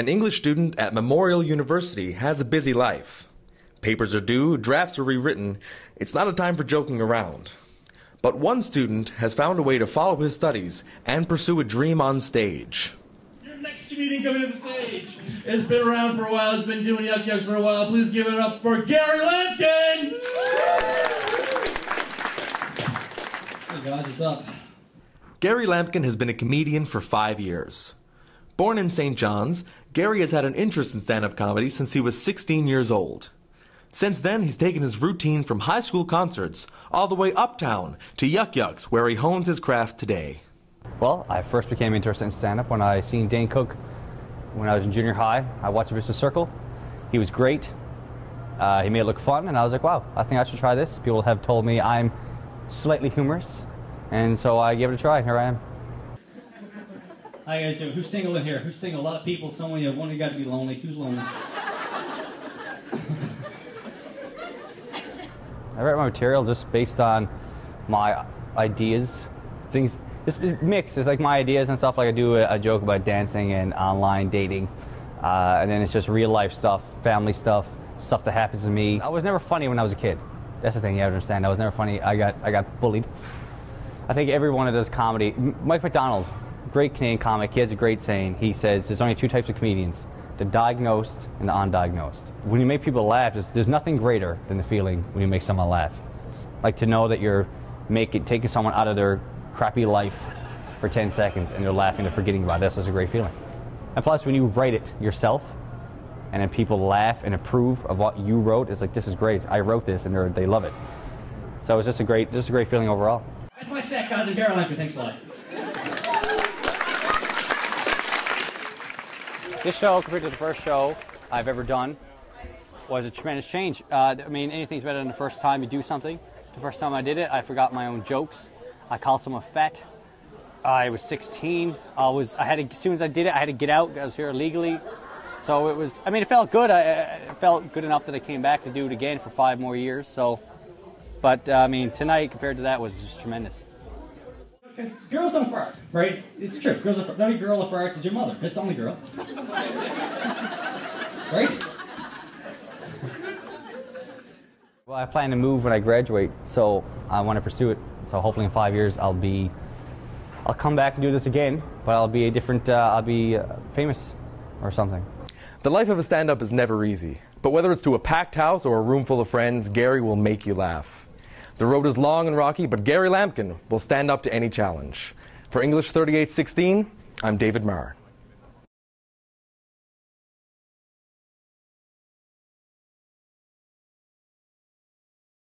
An English student at Memorial University has a busy life. Papers are due, drafts are rewritten. It's not a time for joking around. But one student has found a way to follow his studies and pursue a dream on stage. Your next comedian coming to the stage has been around for a while, has been doing Yuk Yuk's for a while. Please give it up for Gary Lamkin! Hey guys, what's up? Gary Lamkin has been a comedian for five years. Born in St. John's, Gary has had an interest in stand up comedy since he was 16 years old. Since then, he's taken his routine from high school concerts all the way uptown to Yuk Yuk's, where he hones his craft today. Well, I first became interested in stand-up when I seen Dane Cook when I was in junior high. I watched Vicious Circle. He was great. Uh, he made it look fun, and I was like, wow, I think I should try this. People have told me I'm slightly humorous, and so I gave it a try. Here I am. Hi guys, so who's single in here? Who's single? A lot of people. Someone you one of you got to be lonely. Who's lonely? I write my material just based on my ideas, things. This mix is like my ideas and stuff. Like I do a, a joke about dancing and online dating, uh, and then it's just real life stuff, family stuff, stuff that happens to me. I was never funny when I was a kid. That's the thing you have to understand. I was never funny. I got I got bullied. I think everyone that does comedy, Mike MacDonald, great Canadian comic. He has a great saying. He says there's only two types of comedians: the diagnosed and the undiagnosed. When you make people laugh, there's, there's nothing greater than the feeling when you make someone laugh. Like to know that you're making taking someone out of their crappy life for 10 seconds and they're laughing, they're forgetting about it. That's just a great feeling. And plus, when you write it yourself, and then people laugh and approve of what you wrote, it's like this is great. I wrote this, and they love it. So it's just a great, just a great feeling overall. That's my set, Gary Lamkin. Thanks a lot. This show, compared to the first show I've ever done, was a tremendous change. Uh, I mean, anything's better than the first time you do something. The first time I did it, I forgot my own jokes. I called someone fat. I was 16. I was. I had to, as soon as I did it, I had to get out. I was here illegally. So it was. I mean, it felt good. I, it felt good enough that I came back to do it again for five more years. So, but uh, I mean, tonight compared to that was just tremendous. Because girls don't fart, right? It's true. Girls don't fart. The only girl that farts is your mother. That's the only girl. right? Well, I plan to move when I graduate, so I want to pursue it. So hopefully in five years I'll be, I'll come back and do this again, but I'll be a different, uh, I'll be uh, famous or something. The life of a stand up is never easy, but whether it's to a packed house or a room full of friends, Gary will make you laugh. The road is long and rocky, but Gary Lamkin will stand up to any challenge. For English 3816, I'm David Marr.